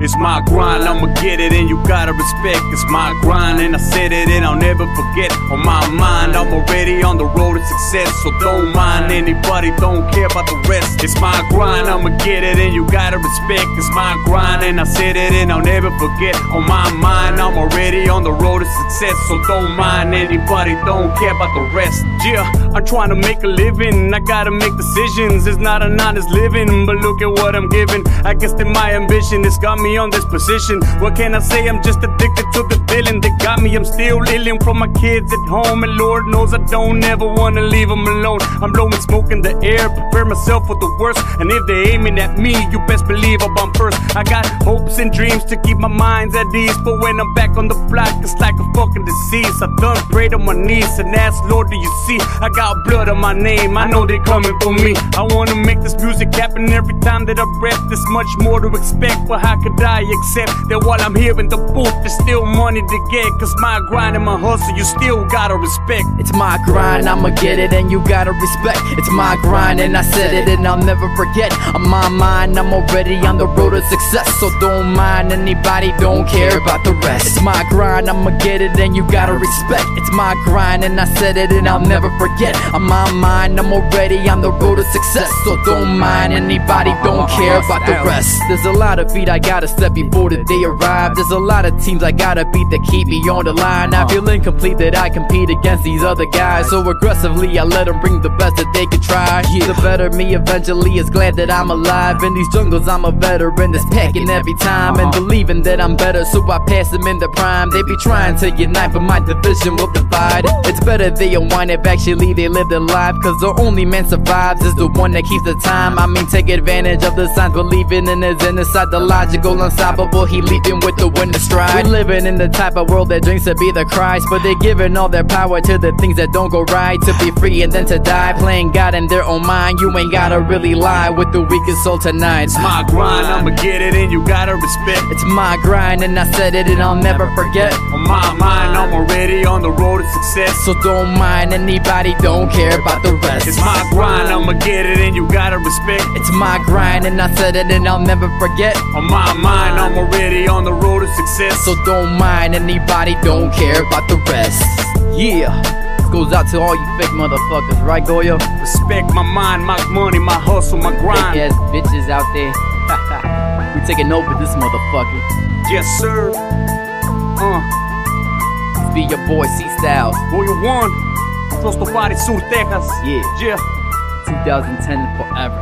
It's my grind, I'ma get it and you gotta respect. It's my grind and I said it and I'll never forget. On my mind, I'm already on the road to success. So don't mind anybody, don't care about the rest. It's my grind, I'ma get it and you gotta respect. It's my grind and I said it and I'll never forget. On my mind, I'm already on the road to success. So don't mind anybody, don't care about the rest. Yeah, I'm trying to make a living, I gotta make decisions. It's not an honest living, but look at what I'm giving. I guess that my ambition has got me on this position. What can I say? I'm just addicted to the feeling that got me. I'm still living from my kids at home, and Lord knows I don't ever wanna leave them alone. I'm blowing smoke in the air, prepare myself for the worst. And if they're aiming at me, you best believe I'll bomb first. I got hopes and dreams to keep my minds at ease, but when I'm back on the block, it's like a fucking disease. I done prayed on my knees and asked, Lord, do you see? I got blood on my name, I know they coming for me. I wanna make this music happen every time that I rap. There's much more to expect, but how could I accept that while I'm here in the booth, there's still money to get? Cause my grind and my hustle, you still gotta respect. It's my grind, I'ma get it and you gotta respect. It's my grind and I said it and I'll never forget. On my mind, I'm already on the road to success. So don't mind anybody, don't care about the rest. It's my grind, I'ma get it and you gotta respect. It's my grind and I said it and I'll never forget. I'm mind, I'm already on the road to success. So don't mind anybody, don't care about the rest. There's a lot of feet I gotta step before the day arrive. There's a lot of teams I gotta beat that keep me on the line. I feel incomplete that I compete against these other guys. So aggressively, I let them bring the best that they could try. The better me eventually is glad that I'm alive. In these jungles, I'm a veteran that's packing every time and believing that I'm better, so I pass them in the prime. They be trying to unite, but my division will divide. It's better they unwind if actually they live their life. Cause the only man survives is the one that keeps the time. I mean, take advantage of the signs, believing in his inner side, the logical, unstoppable. He leaping with the wind to stride. We're living in the type of world that drinks to be the Christ, but they're giving all their power to the things that don't go right. To be free and then to die, playing God in their own mind. You ain't gotta really lie with the weakest soul tonight. It's my grind, I'ma get it and you gotta respect. It's my grind and I said it and I'll never forget. On my mind, I'm already on the road to success. So don't mind anybody, don't care about the rest. It's my grind, I'ma get it and you gotta respect. It's my grind and I said it and I'll never forget. On my mind, I'm already on the road to success. So don't mind anybody, don't care about the rest. Yeah. Goes out to all you fake motherfuckers, right Goyo? respect my mind, my money, my hustle, my grind. ass bitches out there. we taking over this motherfucker. Yes, sir. Uh, This be your boy C Styles. boy, you won. Prosto Party, Sur, Texas. Yeah. Yeah. 2010 forever.